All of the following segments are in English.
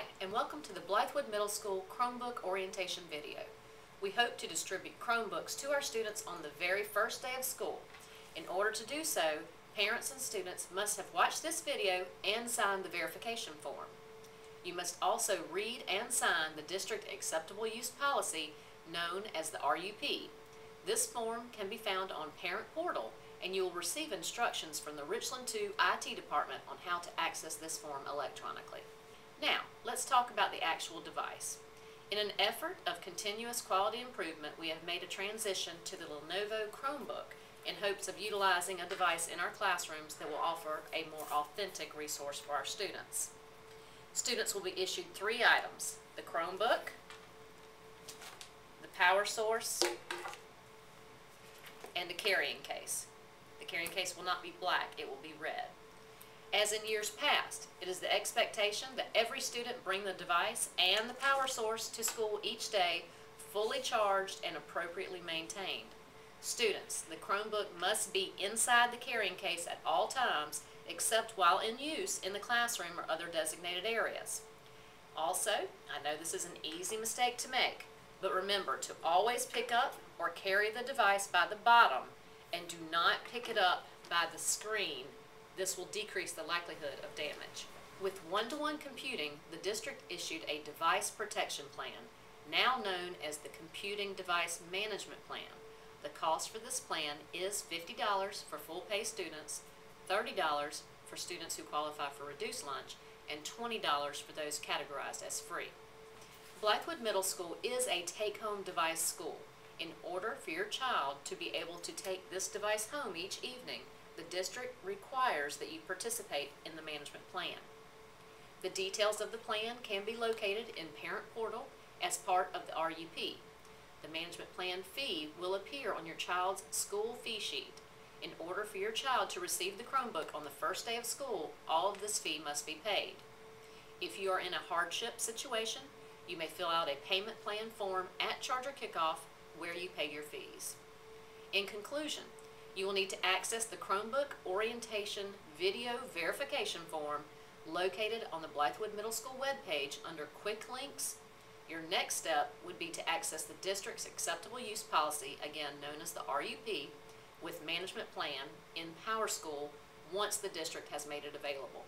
Hi, and welcome to the Blythewood Middle School Chromebook orientation video. We hope to distribute Chromebooks to our students on the very first day of school. In order to do so, parents and students must have watched this video and signed the verification form. You must also read and sign the District Acceptable Use Policy known as the RUP. This form can be found on Parent Portal and you will receive instructions from the Richland 2 IT department on how to access this form electronically. Now, let's talk about the actual device. In an effort of continuous quality improvement, we have made a transition to the Lenovo Chromebook in hopes of utilizing a device in our classrooms that will offer a more authentic resource for our students. Students will be issued three items, the Chromebook, the power source, and a carrying case. The carrying case will not be black, it will be red. As in years past, it is the expectation that every student bring the device and the power source to school each day fully charged and appropriately maintained. Students, the Chromebook must be inside the carrying case at all times except while in use in the classroom or other designated areas. Also, I know this is an easy mistake to make, but remember to always pick up or carry the device by the bottom and do not pick it up by the screen. This will decrease the likelihood of damage. With one-to-one computing, the district issued a device protection plan, now known as the Computing Device Management Plan. The cost for this plan is $50 for full pay students, $30 for students who qualify for reduced lunch, and $20 for those categorized as free. Blythewood Middle School is a take-home device school. In order for your child to be able to take this device home each evening, the district requires that you participate in the management plan. The details of the plan can be located in Parent Portal as part of the RUP. The management plan fee will appear on your child's school fee sheet. In order for your child to receive the Chromebook on the first day of school, all of this fee must be paid. If you are in a hardship situation, you may fill out a payment plan form at Charger Kickoff where you pay your fees. In conclusion, you will need to access the Chromebook Orientation Video Verification Form located on the Blythewood Middle School webpage under Quick Links. Your next step would be to access the district's acceptable use policy, again known as the RUP, with management plan in PowerSchool once the district has made it available.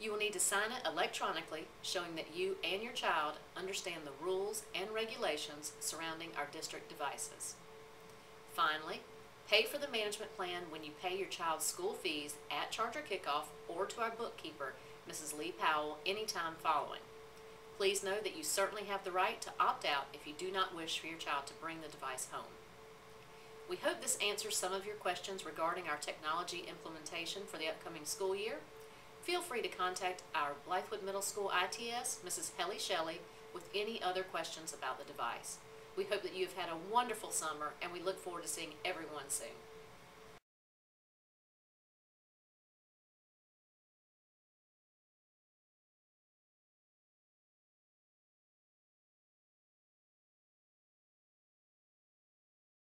You will need to sign it electronically, showing that you and your child understand the rules and regulations surrounding our district devices. Finally, pay for the management plan when you pay your child's school fees at Charger Kickoff or to our bookkeeper, Mrs. Lee Powell, anytime following. Please know that you certainly have the right to opt out if you do not wish for your child to bring the device home. We hope this answers some of your questions regarding our technology implementation for the upcoming school year. Feel free to contact our Blythewood Middle School ITS, Mrs. Helly Shelley, with any other questions about the device. We hope that you have had a wonderful summer and we look forward to seeing everyone soon.